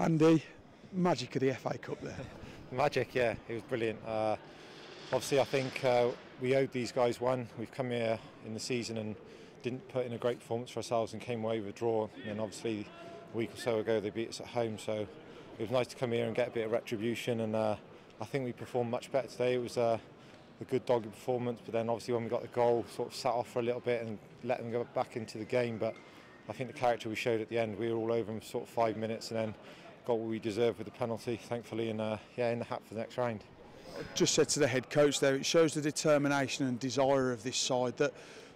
Andy, magic of the FA Cup there. Magic, yeah, it was brilliant. Uh, obviously, I think uh, we owed these guys one. We've come here in the season and didn't put in a great performance for ourselves and came away with a draw. And obviously, a week or so ago, they beat us at home. So it was nice to come here and get a bit of retribution. And uh, I think we performed much better today. It was uh, a good doggy performance, but then obviously when we got the goal, sort of sat off for a little bit and let them go back into the game. But I think the character we showed at the end, we were all over them for sort of five minutes and then got what we deserved with the penalty, thankfully, and uh, yeah, in the hat for the next round. Just said to the head coach there, it shows the determination and desire of this side that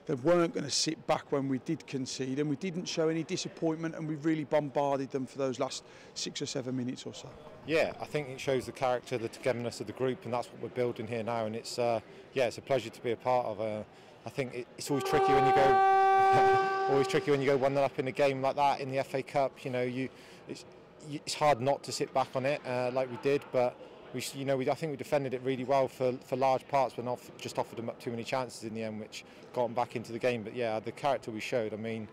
they weren't going to sit back when we did concede and we didn't show any disappointment and we really bombarded them for those last six or seven minutes or so. Yeah, I think it shows the character, the togetherness of the group, and that's what we're building here now. And it's uh, yeah, it's a pleasure to be a part of. Uh, I think it, it's always tricky when you go, always tricky when you go one up in a game like that in the FA Cup. You know, you it's it's hard not to sit back on it uh, like we did, but we, you know, we, I think we defended it really well for, for large parts, but not just offered them up too many chances in the end, which got them back into the game. But yeah, the character we showed, I mean,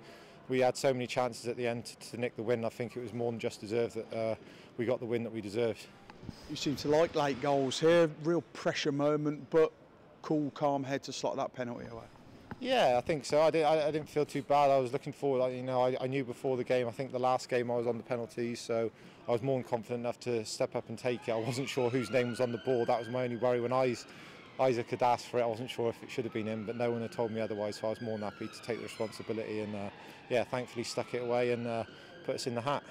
we had so many chances at the end to, to nick the win. I think it was more than just deserved that uh, we got the win that we deserved. You seem to like late goals here, real pressure moment, but cool, calm head to slot that penalty away. Yeah, I think so. I, did, I, I didn't feel too bad. I was looking forward. You know, I, I, knew before the game. I think the last game I was on the penalties, so I was more than confident enough to step up and take it. I wasn't sure whose name was on the board. That was my only worry when Isaac had asked for it. I wasn't sure if it should have been him, but no one had told me otherwise. So I was more than happy to take the responsibility, and uh, yeah, thankfully stuck it away and uh, put us in the hat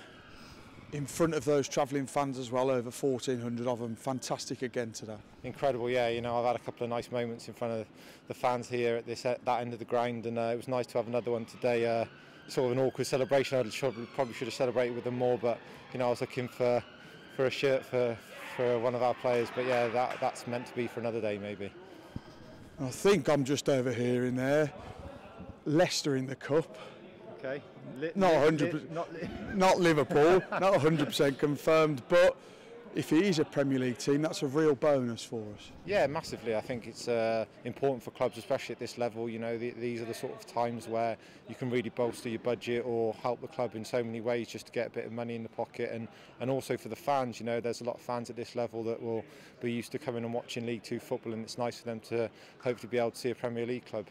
in front of those travelling fans as well, over 1,400 of them. Fantastic again today. Incredible, yeah. You know, I've had a couple of nice moments in front of the fans here at this at that end of the ground, and uh, it was nice to have another one today. Uh, sort of an awkward celebration. I probably should have celebrated with them more, but you know, I was looking for for a shirt for for one of our players. But yeah, that that's meant to be for another day, maybe. I think I'm just over here in there. Leicester in the cup. Okay. Li- not 100 li- not, li- not Liverpool, not 100% confirmed, but if it is a Premier League team, that's a real bonus for us. Yeah, massively. I think it's uh, important for clubs, especially at this level. You know, the, these are the sort of times where you can really bolster your budget or help the club in so many ways just to get a bit of money in the pocket. And, and also for the fans, you know, there's a lot of fans at this level that will be used to coming and watching League Two football, and it's nice for them to hopefully be able to see a Premier League club.